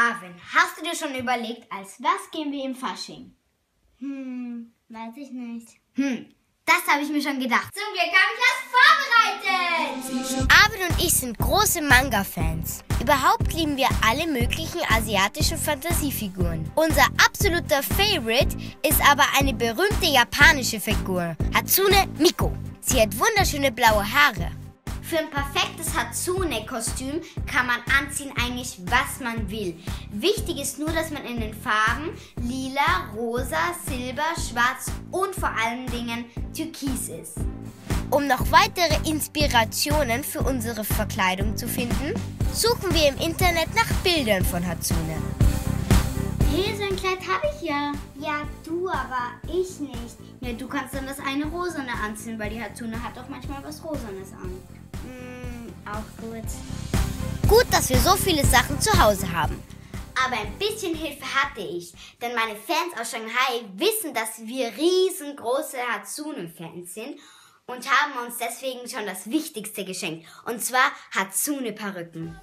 Arvin, hast du dir schon überlegt, als was gehen wir im Fasching? Hm, weiß ich nicht. Hm, das habe ich mir schon gedacht. Zum Glück habe ich das vorbereitet. Arvin und ich sind große Manga-Fans. Überhaupt lieben wir alle möglichen asiatischen Fantasiefiguren. Unser absoluter Favorite ist aber eine berühmte japanische Figur, Hatsune Miko. Sie hat wunderschöne blaue Haare. Für ein perfektes Hatsune-Kostüm kann man anziehen eigentlich, was man will. Wichtig ist nur, dass man in den Farben lila, rosa, silber, schwarz und vor allen Dingen türkis ist. Um noch weitere Inspirationen für unsere Verkleidung zu finden, suchen wir im Internet nach Bildern von Hatsune. Hey, so ein Kleid habe ich ja. Ja, du, aber ich nicht. Ja, du kannst dann das eine Rosane anziehen, weil die Hatsune hat doch manchmal was Rosanes an. Hm, auch gut. Gut, dass wir so viele Sachen zu Hause haben. Aber ein bisschen Hilfe hatte ich, denn meine Fans aus Shanghai wissen, dass wir riesengroße Hatsune-Fans sind und haben uns deswegen schon das Wichtigste geschenkt, und zwar Hatsune-Perücken.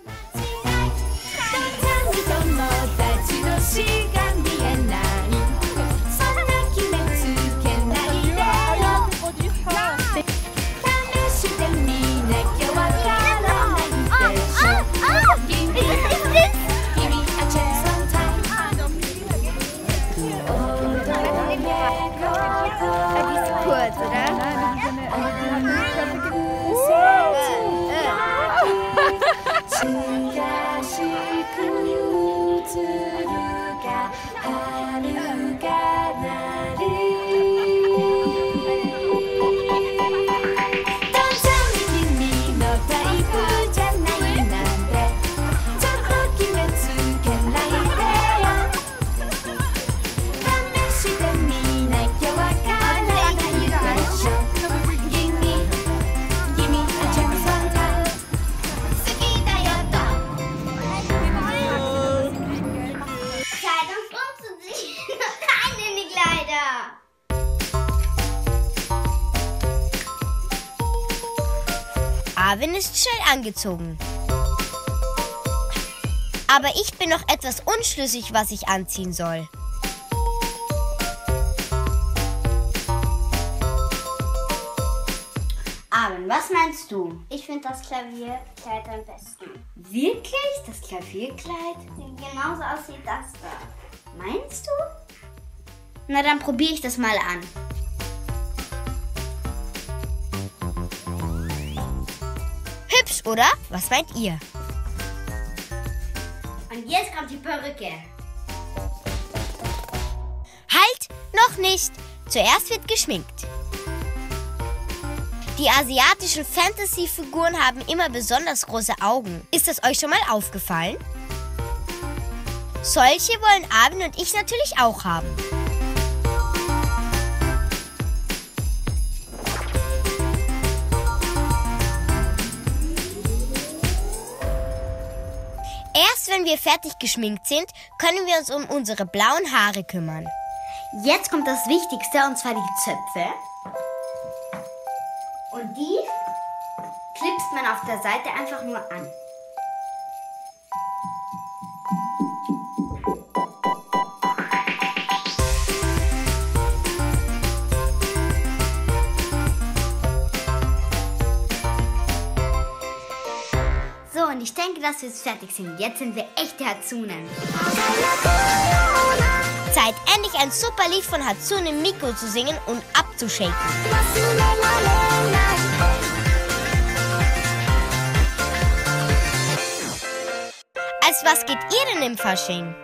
Die ist kurz, oder? Zeit, Arvin ist schnell angezogen. Aber ich bin noch etwas unschlüssig, was ich anziehen soll. Armin, was meinst du? Ich finde das Klavierkleid am besten. Wirklich? Das Klavierkleid? Genauso aus wie das da. Meinst du? Na, dann probiere ich das mal an. Oder? Was meint ihr? Und jetzt kommt die Perücke. Halt, noch nicht. Zuerst wird geschminkt. Die asiatischen Fantasy-Figuren haben immer besonders große Augen. Ist das euch schon mal aufgefallen? Solche wollen Arvin und ich natürlich auch haben. Erst wenn wir fertig geschminkt sind, können wir uns um unsere blauen Haare kümmern. Jetzt kommt das Wichtigste, und zwar die Zöpfe. Und die klipst man auf der Seite einfach nur an. Und ich denke, dass wir jetzt fertig sind. Jetzt sind wir echte Hatsunen. Zeit, endlich ein super Lied von Hatsune Miku zu singen und abzushaken. Als was geht ihr denn im Fasching?